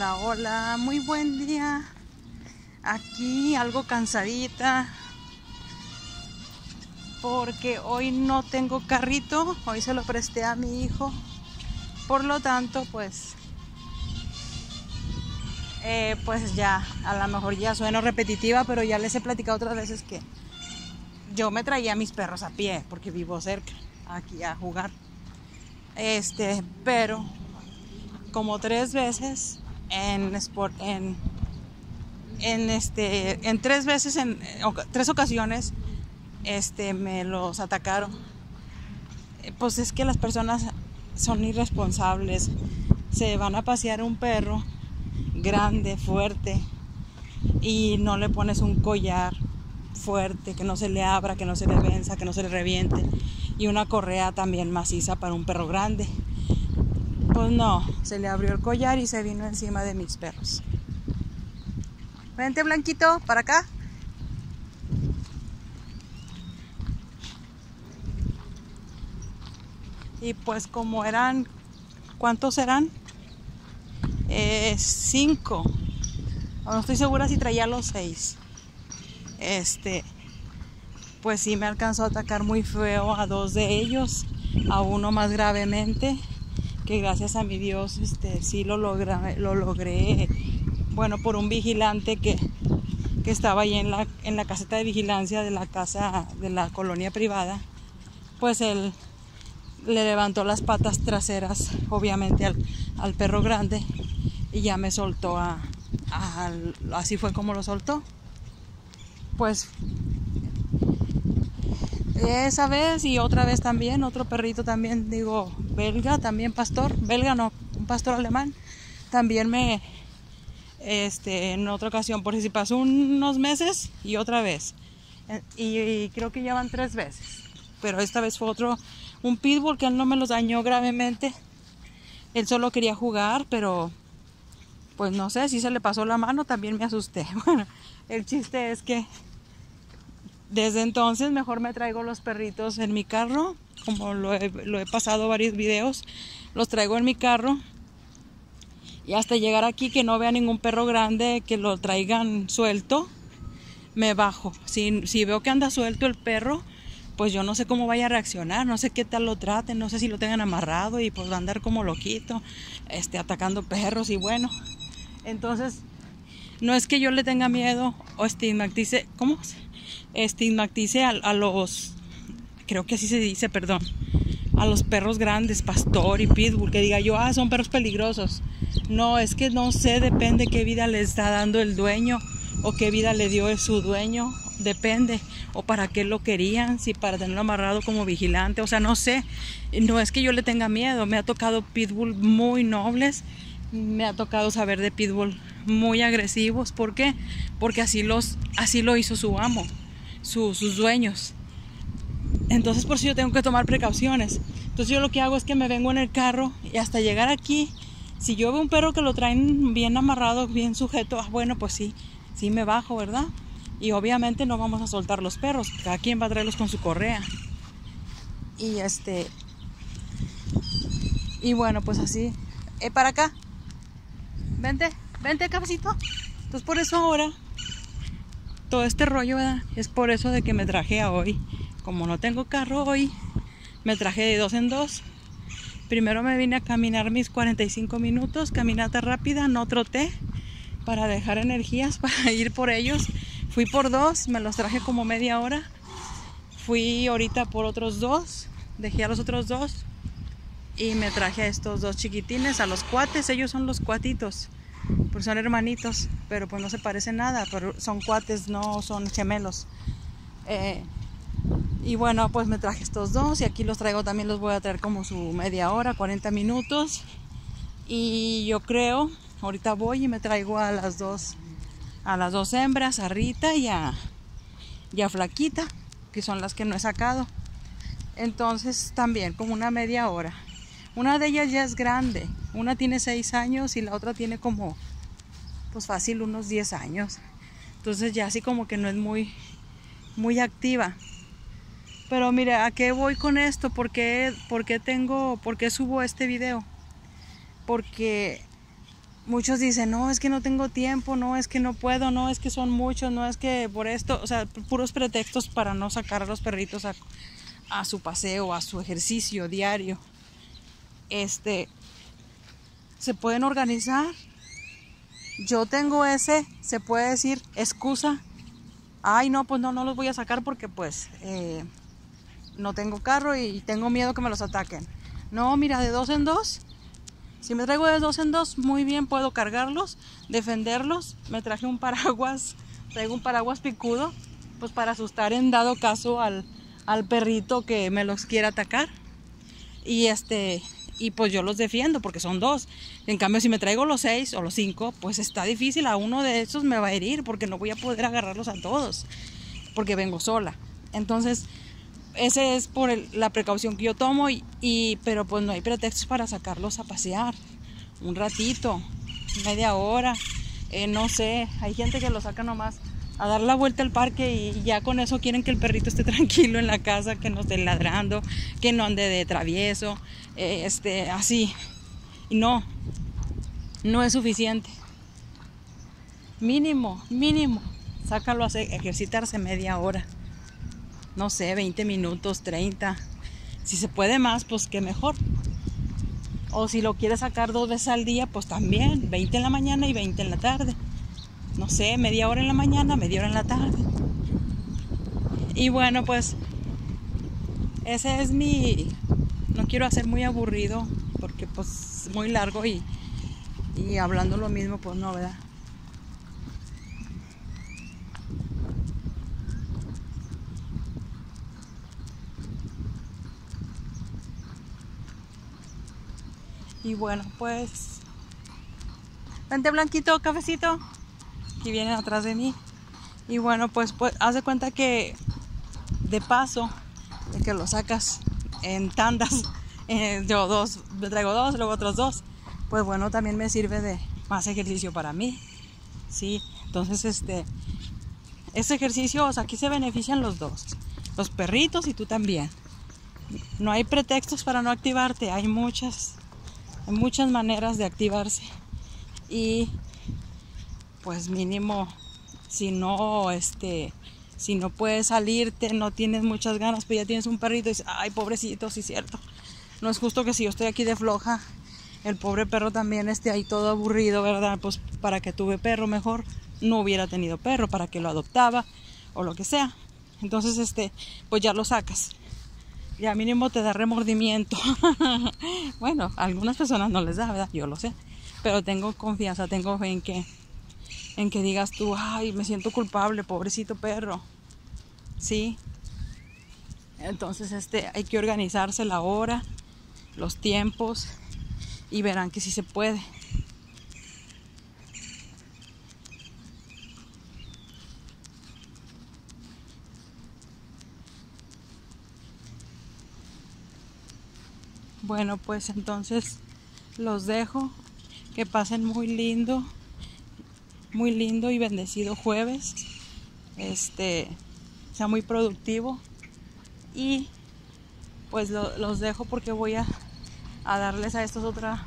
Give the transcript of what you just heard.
Hola, muy buen día. Aquí algo cansadita porque hoy no tengo carrito, hoy se lo presté a mi hijo. Por lo tanto, pues eh, pues ya, a lo mejor ya sueno repetitiva, pero ya les he platicado otras veces que yo me traía a mis perros a pie porque vivo cerca, aquí a jugar. Este, pero como tres veces en en, en este, en tres veces, en, tres ocasiones, este, me los atacaron. Eh, pues es que las personas son irresponsables. Se van a pasear un perro grande, fuerte, y no le pones un collar fuerte, que no se le abra, que no se le venza, que no se le reviente, y una correa también maciza para un perro grande. Pues no, se le abrió el collar y se vino encima de mis perros. Vente, Blanquito, para acá. Y pues como eran, ¿cuántos eran? Eh, cinco. No estoy segura si traía los seis. Este, pues sí me alcanzó a atacar muy feo a dos de ellos, a uno más gravemente, que gracias a mi Dios, este, sí lo logré, lo logré, bueno, por un vigilante que, que estaba ahí en la, en la caseta de vigilancia de la casa de la colonia privada, pues él le levantó las patas traseras, obviamente, al, al perro grande y ya me soltó a, así fue como lo soltó. Pues esa vez y otra vez también, otro perrito también, digo, belga, también pastor, belga no, un pastor alemán, también me, este, en otra ocasión, por si pasó unos meses y otra vez. Y, y, creo que ya van tres veces. Pero esta vez fue otro, un pitbull que él no me los dañó gravemente. Él solo quería jugar, pero pues no sé, si se le pasó la mano, también me asusté. Bueno, el chiste es que desde entonces mejor me traigo los perritos en mi carro, como lo he, lo he pasado varios videos, los traigo en mi carro y hasta llegar aquí que no vea ningún perro grande que lo traigan suelto, me bajo. Si, si veo que anda suelto el perro, pues yo no sé cómo vaya a reaccionar, no sé qué tal lo traten, no sé si lo tengan amarrado y pues va a andar como loquito, este, atacando perros y bueno, entonces, no es que yo le tenga miedo o estigmatice, ¿cómo? Estigmatice a, a los, creo que así se dice, perdón, a los perros grandes, pastor y pitbull, que diga yo, ah, son perros peligrosos. No, es que no sé, depende qué vida le está dando el dueño o qué vida le dio su dueño, depende, o para qué lo querían, si para tenerlo amarrado como vigilante, o sea, no sé, no es que yo le tenga miedo, me ha tocado pitbull muy nobles me ha tocado saber de pitbull muy agresivos. ¿Por qué? Porque así, los, así lo hizo su amo, sus dueños. Entonces por eso yo tengo que tomar precauciones. Entonces yo lo que hago es que me vengo en el carro y hasta llegar aquí, si yo veo un perro que lo traen bien amarrado, bien sujeto, ah, bueno, pues sí, sí me bajo, ¿verdad? Y obviamente no vamos a soltar los perros, cada quien va a traerlos con su correa. Y este... Y bueno, pues así. Eh, para acá. Vente, vente, cabecito. Entonces por eso ahora, todo este rollo, ¿verdad? Es por eso de que me traje a hoy. Como no tengo carro hoy, me traje de dos en dos. Primero me vine a caminar mis 45 minutos, caminata rápida, no troté, para dejar energías, para ir por ellos. Fui por dos, me los traje como media hora. Fui ahorita por otros dos, dejé a los otros dos y me traje a estos dos chiquitines, a los cuates, ellos son los cuatitos, pues son hermanitos, pero pues no se parecen nada, pero son cuates, no son gemelos. Eh, y bueno, pues me traje estos dos y aquí los traigo también, los voy a traer como su media hora, 40 minutos. Y yo creo, ahorita voy y me traigo a las dos, a las dos hembras, a Rita y a, y Flaquita, que son las que no he sacado. Entonces también como una media hora. Una de ellas ya es grande, una tiene 6 años y la otra tiene como, pues fácil, unos 10 años. Entonces ya así como que no es muy, muy activa. Pero mire, ¿a qué voy con esto? ¿Por qué, por qué tengo, por qué subo este video? Porque muchos dicen, no, es que no tengo tiempo, no, es que no puedo, no, es que son muchos, no, es que por esto, o sea, puros pretextos para no sacar a los perritos a, a su paseo, a su ejercicio diario. Este, se pueden organizar. Yo tengo ese, se puede decir, excusa. Ay, no, pues no, no los voy a sacar porque pues eh, no tengo carro y tengo miedo que me los ataquen. No, mira, de dos en dos. Si me traigo de dos en dos, muy bien puedo cargarlos, defenderlos. Me traje un paraguas, traigo un paraguas picudo, pues para asustar en dado caso al, al perrito que me los quiera atacar. Y este, y pues yo los defiendo porque son dos. En cambio, si me traigo los seis o los cinco, pues está difícil. A uno de esos me va a herir porque no voy a poder agarrarlos a todos porque vengo sola. Entonces, esa es por la precaución que yo tomo, y, pero pues no hay pretextos para sacarlos a pasear. Un ratito, media hora, eh, no sé. Hay gente que lo saca nomás a dar la vuelta al parque y ya con eso quieren que el perrito esté tranquilo en la casa, que no esté ladrando, que no ande de travieso, eh, este, así. Y no, no es suficiente. Mínimo, mínimo, sácalo a ejercitarse media hora. No sé, 20 minutos, 30. Si se puede más, pues qué mejor. O si lo quieres sacar dos veces al día, pues también, 20 en la mañana y 20 en la tarde no sé, media hora en la mañana, media hora en la tarde. Y bueno, pues ese es mi... No quiero hacer muy aburrido porque pues es muy largo y, y hablando lo mismo, pues no, ¿verdad? Y bueno, pues... Vente blanquito, cafecito aquí vienen atrás de mí. Y bueno, pues, pues haz de cuenta que de paso, de que lo sacas en tandas, eh, yo dos, traigo dos, luego otros dos, pues bueno, también me sirve de más ejercicio para mí. Sí, entonces este, este ejercicio, o sea, aquí se benefician los dos, los perritos y tú también. No hay pretextos para no activarte, hay muchas, muchas maneras de activarse. Y pues mínimo si no este si no puedes salirte, no tienes muchas ganas, pues ya tienes un perrito y dices, ay, pobrecito, sí cierto. No es justo que si yo estoy aquí de floja, el pobre perro también esté ahí todo aburrido, ¿verdad? Pues para que tuve perro mejor, no hubiera tenido perro, para que lo adoptaba o lo que sea. Entonces, este, pues ya lo sacas. Ya mínimo te da remordimiento. bueno, a algunas personas no les da, ¿verdad? Yo lo sé. Pero tengo confianza, tengo fe en que en que digas tú, ay, me siento culpable, pobrecito perro. Sí. Entonces, este, hay que organizarse la hora, los tiempos y verán que sí se puede. Bueno, pues entonces los dejo. Que pasen muy lindo muy lindo y bendecido jueves. Este sea muy productivo. Y pues los dejo porque voy a, a darles a estos otra